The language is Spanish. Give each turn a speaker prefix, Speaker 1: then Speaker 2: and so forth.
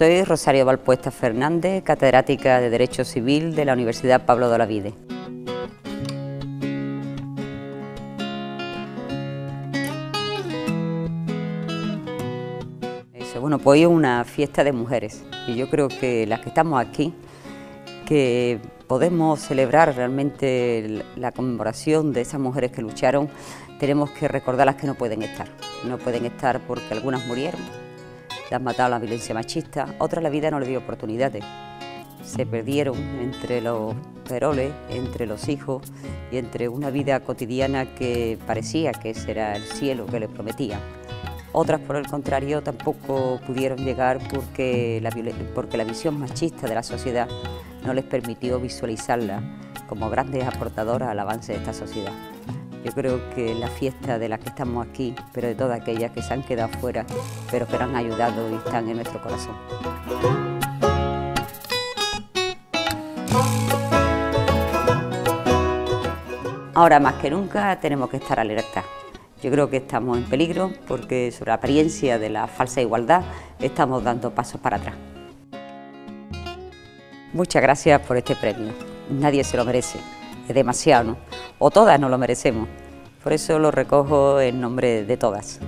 Speaker 1: Soy Rosario Valpuesta Fernández, catedrática de Derecho Civil de la Universidad Pablo de Olavide. Bueno, pues hoy es una fiesta de mujeres y yo creo que las que estamos aquí, que podemos celebrar realmente la conmemoración de esas mujeres que lucharon, tenemos que recordar las que no pueden estar. No pueden estar porque algunas murieron, le han matado la violencia machista, otras la vida no le dio oportunidades. Se perdieron entre los peroles, entre los hijos y entre una vida cotidiana que parecía que ese era el cielo que les prometían. Otras, por el contrario, tampoco pudieron llegar porque la, visión machista de la sociedad no les permitió visualizarla como grandes aportadoras al avance de esta sociedad. Yo creo que la fiesta de las que estamos aquí, pero de todas aquellas que se han quedado fuera, pero que nos han ayudado y están en nuestro corazón. Ahora más que nunca tenemos que estar alerta. Yo creo que estamos en peligro porque sobre la apariencia de la falsa igualdad estamos dando pasos para atrás. Muchas gracias por este premio. Nadie se lo merece es demasiado. O todas no lo merecemos. Por eso lo recojo en nombre de todas.